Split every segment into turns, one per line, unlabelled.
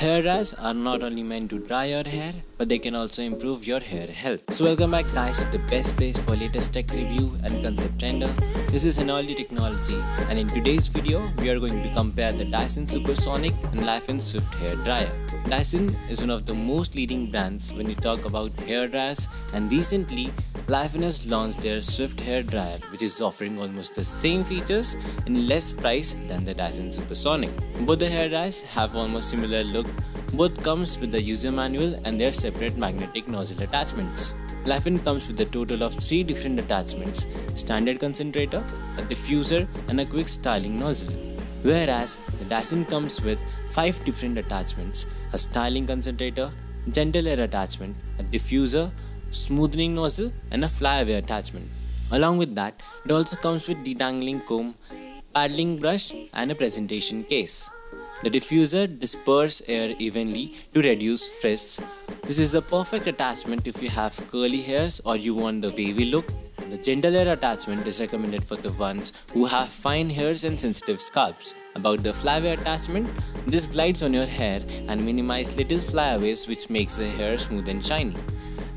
Hair dryers are not only meant to dry your hair, but they can also improve your hair health. So welcome back guys to the best place for latest tech review and concept tender. This is Enoylity Technology and in today's video, we are going to compare the Dyson Supersonic and Laifen Swift Hair Dryer. Dyson is one of the most leading brands when you talk about hair dryers and recently Laifen has launched their Swift hair dryer which is offering almost the same features in less price than the Dyson Supersonic. Both the hair dryers have almost similar look, both comes with the user manual and their separate magnetic nozzle attachments. Laifen comes with a total of 3 different attachments, standard concentrator, a diffuser and a quick styling nozzle. Whereas the Dyson comes with 5 different attachments, a styling concentrator, gentle air attachment, a diffuser, smoothing nozzle and a flyaway attachment. Along with that, it also comes with detangling comb, paddling brush and a presentation case. The diffuser disperses air evenly to reduce frizz. This is the perfect attachment if you have curly hairs or you want the wavy look. The gentle air attachment is recommended for the ones who have fine hairs and sensitive scalps. About the flyaway attachment, this glides on your hair and minimizes little flyaways which makes the hair smooth and shiny.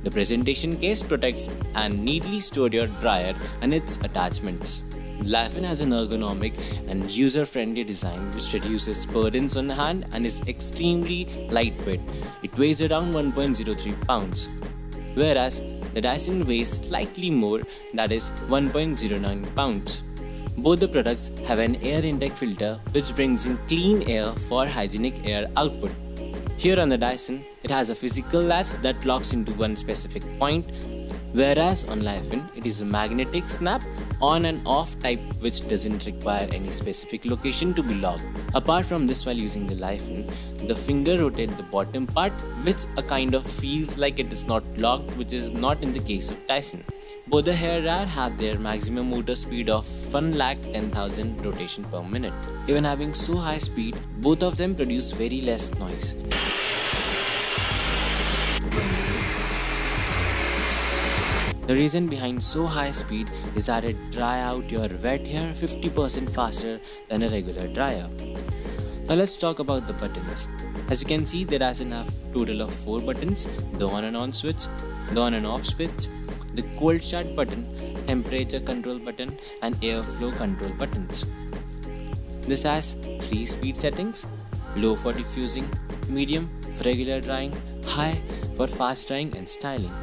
The presentation case protects and neatly stores your dryer and its attachments. Laifen has an ergonomic and user-friendly design which reduces burdens on hand and is extremely lightweight. It weighs around 1.03 pounds, whereas the Dyson weighs slightly more, that is 1.09 pounds. Both the products have an air intake filter which brings in clean air for hygienic air output. Here on the Dyson, it has a physical latch that locks into one specific point, whereas on Laifen, it is a magnetic snap on and off type which doesn't require any specific location to be locked. Apart from this while using the Laifen, the finger rotates the bottom part which a kind of feels like it is not locked which is not in the case of Dyson. Both the hair dryer have their maximum motor speed of 1,10,000 rotation per minute. Even having so high speed, both of them produce very less noise. The reason behind so high speed is that it dry out your wet hair 50% faster than a regular dryer. Now let's talk about the buttons. As you can see there is enough total of 4 buttons, the on and on switch, the on and off switch, the cold start button, temperature control button and airflow control buttons. This has 3 speed settings, low for diffusing, medium for regular drying, high for fast drying and styling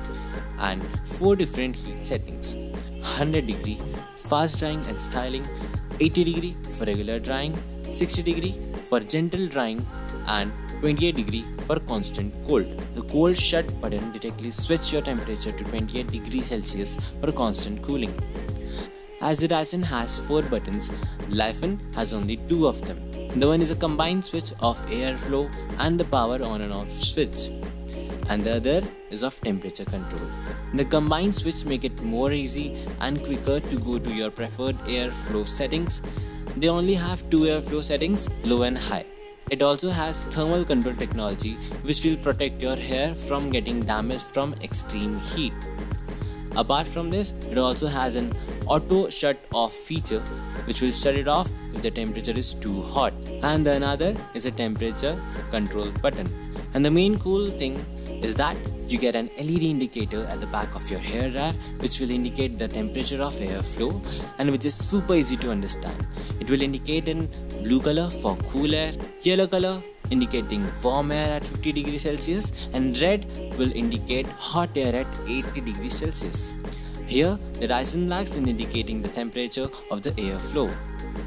and 4 different heat settings 100 degree fast drying and styling 80 degree for regular drying 60 degree for gentle drying and 28 degree for constant cold. The cold shut button directly switches your temperature to 28 degrees Celsius for constant cooling. As the Dyson has 4 buttons, Laifen has only 2 of them. The one is a combined switch of airflow and the power on and off switch and the other is of temperature control. The combined switch make it more easy and quicker to go to your preferred airflow settings. They only have two airflow settings, low and high. It also has thermal control technology which will protect your hair from getting damaged from extreme heat. Apart from this, it also has an auto shut off feature which will shut it off if the temperature is too hot. And the another is a temperature control button. And the main cool thing is that you get an LED indicator at the back of your hair dryer which will indicate the temperature of airflow and which is super easy to understand. It will indicate in blue color for cool air, yellow color indicating warm air at 50 degrees Celsius and red will indicate hot air at 80 degrees Celsius. Here, the Dyson lags in indicating the temperature of the airflow.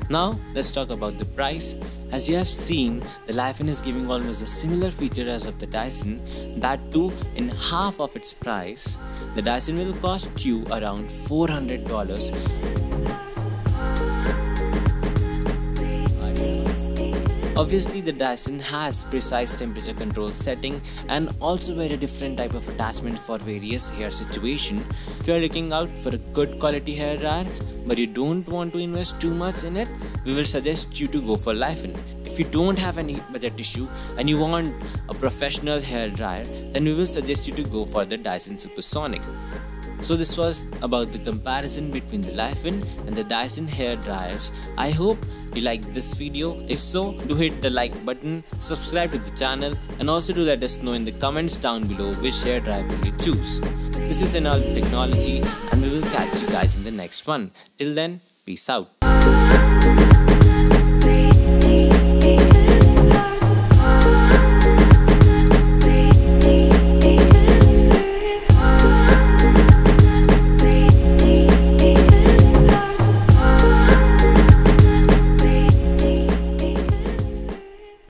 Now let's talk about the price. As you have seen, the Laifen is giving almost a similar feature as of the Dyson, that too in half of its price. The Dyson will cost you around $400 Obviously the Dyson has precise temperature control setting and also very different type of attachment for various hair situation. If you are looking out for a good quality hair dryer but you don't want to invest too much in it, we will suggest you to go for Laifen. If you don't have any budget issue and you want a professional hair dryer, then we will suggest you to go for the Dyson Supersonic. So this was about the comparison between the Laifen and the Dyson hair dryers. I hope you liked this video. If so, do hit the like button, subscribe to the channel and also do let us know in the comments down below which hair dryer will you choose. This is Enoylity Technology and we will catch you guys in the next one. Till then, peace out.